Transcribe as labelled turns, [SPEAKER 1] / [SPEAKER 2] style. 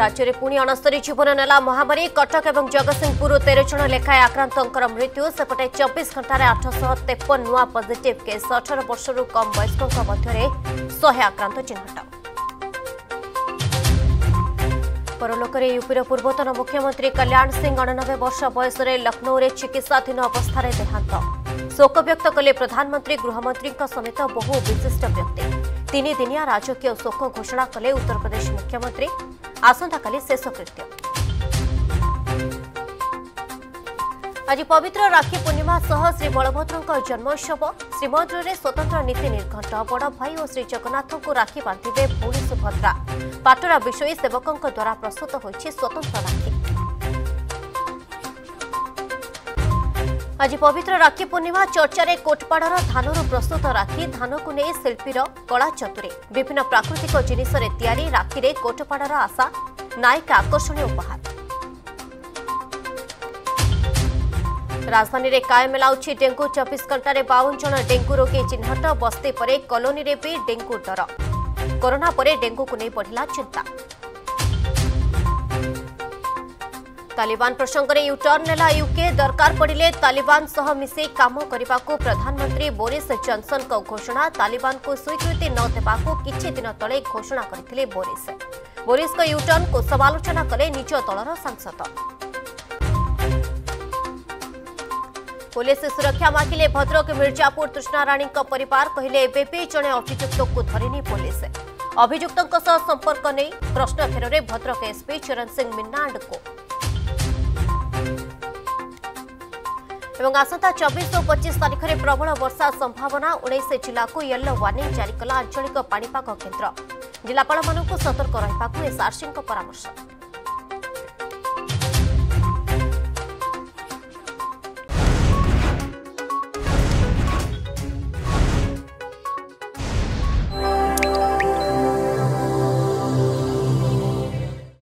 [SPEAKER 1] রাজ্যে পুঁ অণস্তরী জীবন নেলা মহামারী কটক এবং জগৎসিংপুর তের জন লেখায় আক্রান্তঙ্কর মৃত্যু সেপটে চব্বিশ ঘণ্টায় আঠশহ তেপন নূয়া পজিটিভ কেস অঠর বর্ষর কম বয়স্ক মধ্যে শহে আক্রান্ত চিহ্নট পরলোকরে ইউপির পূর্বতন মুখ্যমন্ত্রী কল্যাণ সিং অণনবে বর্ষ বয়সে লক্ষ্ণৌরে চিকিৎসাধীন অবস্থায় দেহান্ত শোক ব্যক্ত কলে প্রধানমন্ত্রী গৃহমন্ত্রী সমেত বহু বিশিষ্ট ব্যক্তি ତିନି ଦିନିଆ ରାଜକୀୟ ଶୋକ ଘୋଷଣା କଲେ ଉତ୍ତରପ୍ରଦେଶ ମୁଖ୍ୟମନ୍ତ୍ରୀ ଆସନ୍ତାକାଲି ଶେଷକୃତ୍ୟ ଆଜି ପବିତ୍ର ରାକ୍ଷୀ ପୂର୍ଣ୍ଣିମା ସହ ଶ୍ରୀବଳଭଦ୍ରଙ୍କ ଜନ୍ମୋତ୍ସବ ଶ୍ରୀମନ୍ଦିରରେ ସ୍ୱତନ୍ତ୍ର ନୀତି ନିର୍ଘଣ୍ଟ ବଡ଼ ଭାଇ ଓ ଶ୍ରୀଜଗନ୍ନାଥଙ୍କୁ ରାକ୍ଷୀ ବାନ୍ଧିବେ ଭଉଣୀ ସୁଭଦ୍ରା ପାଟରା ବିଷୋଇ ସେବକଙ୍କ ଦ୍ୱାରା ପ୍ରସ୍ତୁତ ହୋଇଛି ସ୍ୱତନ୍ତ୍ର ରାକ୍ଷୀ ଆଜି ପବିତ୍ର ରାକ୍ଷୀ ପୂର୍ଣ୍ଣିମା ଚର୍ଚ୍ଚାରେ କୋଟପାଡ଼ର ଧାନରୁ ପ୍ରସ୍ତୁତ ରାକ୍ଷୀ ଧାନକୁ ନେଇ ଶିଳ୍ପୀର କଳା ଚତୁରୀ ବିଭିନ୍ନ ପ୍ରାକୃତିକ ଜିନିଷରେ ତିଆରି ରାକ୍ଷୀରେ କୋଟପାଡ଼ର ଆଶା ନାୟିକା ଆକର୍ଷଣୀୟ ଉପହାର ରାଜଧାନୀରେ କାଏମ ଲାଉଛି ଡେଙ୍ଗୁ ଚବିଶ ଘଣ୍ଟାରେ ବାଉନ ଜଣ ଡେଙ୍ଗୁ ରୋଗୀ ଚିହ୍ନଟ ବସ୍ତି ପରେ କଲୋନୀରେ ବି ଡେଙ୍ଗୁ ଡର କରୋନା ପରେ ଡେଙ୍ଗୁକୁ ନେଇ ବଢ଼ିଲା ଚିନ୍ତା तालिबान में युटर्न ने युके दरकार पड़े तालिबान सह मिसे काम करने को प्रधानमंत्री बोरीस जनसन का घोषणा तालिबान को स्वीकृति न देवा कि दिन ते घोषणा करते बोरीस बोरीस युटर्न को समालोचना कले निज दलर सांसद पुलिस सुरक्षा मांगे भद्रक मिर्जापुर तृष्णाराणी पर कहे एवं जड़े अभुक्त को धरनी पुलिस अभुक्त संपर्क नहीं प्रश्न फेर भद्रक एसपी चरण सिंह मिन्नाड को এবং असता 24 ও 25 তারিখের প্রবল বর্ষা সম্ভাবনা 19 জেলাকে ইয়েলো ওয়ার্নিং জারি করল আঞ্চলিক পানি পাক কেন্দ্র জেলাপাল মানুক সতর্ক রইপাকু এ সারসিংক পরামর্শ